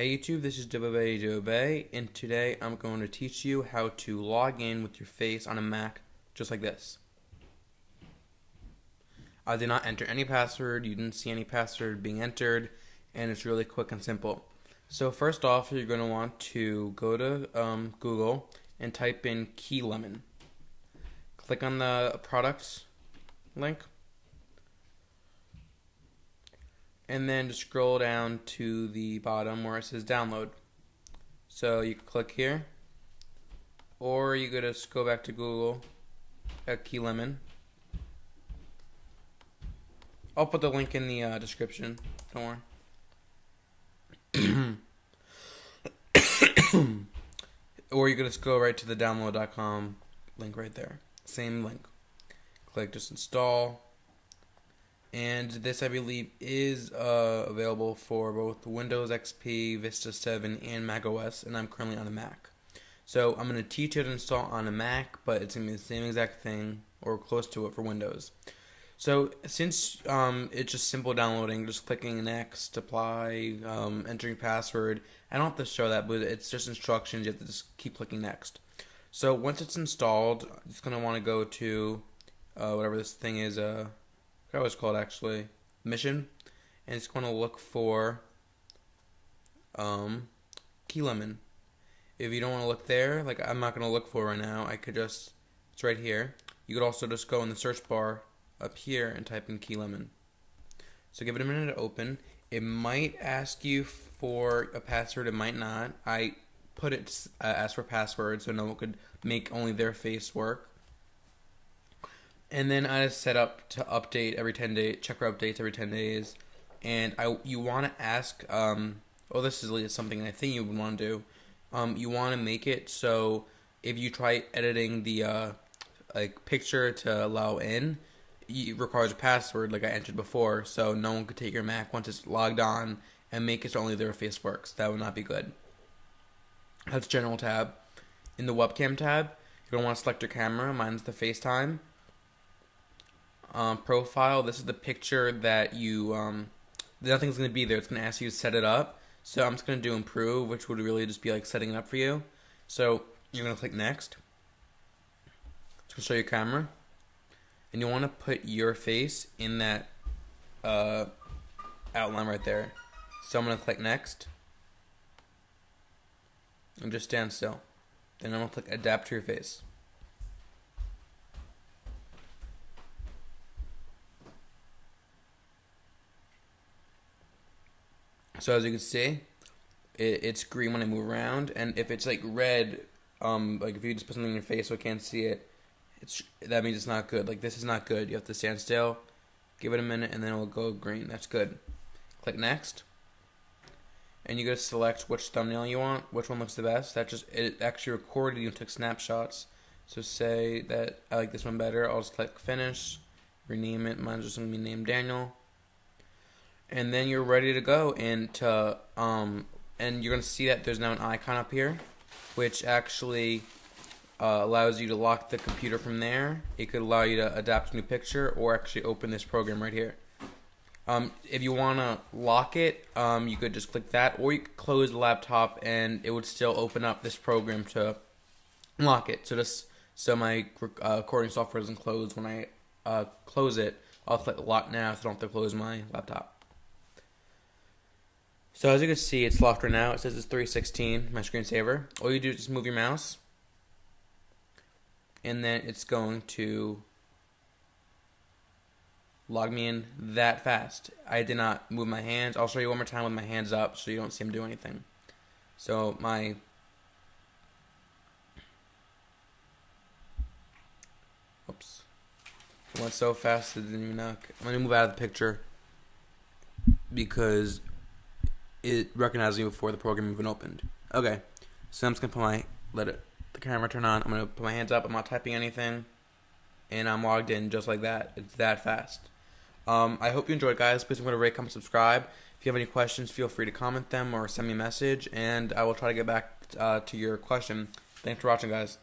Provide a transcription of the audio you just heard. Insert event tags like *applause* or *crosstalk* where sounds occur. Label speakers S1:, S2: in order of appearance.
S1: Hey YouTube, this is Dobe Dobe, and today I'm going to teach you how to log in with your face on a Mac, just like this. I did not enter any password, you didn't see any password being entered, and it's really quick and simple. So first off, you're going to want to go to um, Google and type in Key Lemon. Click on the products link and then just scroll down to the bottom where it says download. So you click here, or you could just go back to Google at Key Lemon. I'll put the link in the uh, description. Don't worry. *coughs* or you could just go right to the download.com link right there. Same link. Click just install and this I believe is uh, available for both Windows XP, Vista 7, and Mac OS, and I'm currently on a Mac. So I'm going to teach to install on a Mac, but it's going to be the same exact thing or close to it for Windows. So since um, it's just simple downloading, just clicking next, apply, um, entering password. I don't have to show that, but it's just instructions. You have to just keep clicking next. So once it's installed, it's going to want to go to uh, whatever this thing is. Uh, forgot what it's called actually, mission, and it's going to look for um, Keylemon. If you don't want to look there, like I'm not going to look for right now, I could just, it's right here. You could also just go in the search bar up here and type in key lemon. So give it a minute to open. It might ask you for a password, it might not. I put it uh, ask for password so no one could make only their face work and then I set up to update every ten days, check for updates every ten days, and I you want to ask. Um, oh, this is something I think you would want to do. Um, you want to make it so if you try editing the uh, like picture to allow in, it requires a password like I entered before, so no one could take your Mac once it's logged on and make it so only their face works. That would not be good. That's General tab. In the Webcam tab, you're gonna want to select your camera. Mine's the FaceTime um, profile. This is the picture that you, um, nothing's going to be there. It's going to ask you to set it up. So I'm just going to do improve, which would really just be like setting it up for you. So you're going to click next. It's going to show your camera. And you want to put your face in that uh, outline right there. So I'm going to click next. And just stand still. Then I'm going to click adapt to your face. So as you can see, it, it's green when I move around, and if it's like red, um, like if you just put something in your face so I can't see it, it's that means it's not good. Like this is not good. You have to stand still, give it a minute, and then it will go green. That's good. Click next, and you go to select which thumbnail you want, which one looks the best. That just it actually recorded. You took snapshots. So say that I like this one better. I'll just click finish, rename it. Mine's just gonna be named Daniel and then you're ready to go and to um and you're gonna see that there's now an icon up here which actually uh, allows you to lock the computer from there. It could allow you to adapt a new picture or actually open this program right here. Um, if you want to lock it um, you could just click that or you could close the laptop and it would still open up this program to lock it. So just so my uh, recording software doesn't close when I uh, close it I'll click lock now so I don't have to close my laptop so as you can see, it's locked right now. It says it's 316, my screensaver. All you do is just move your mouse. And then it's going to log me in that fast. I did not move my hands. I'll show you one more time with my hands up so you don't see him do anything. So my Oops. It went so fast it didn't even knock. I'm gonna move out of the picture because it recognized me before the program even opened. Okay, so I'm just gonna put my let it the camera turn on. I'm gonna put my hands up. I'm not typing anything, and I'm logged in just like that. It's that fast. Um, I hope you enjoyed, guys. Please remember to rate, comment, subscribe. If you have any questions, feel free to comment them or send me a message, and I will try to get back uh, to your question. Thanks for watching, guys.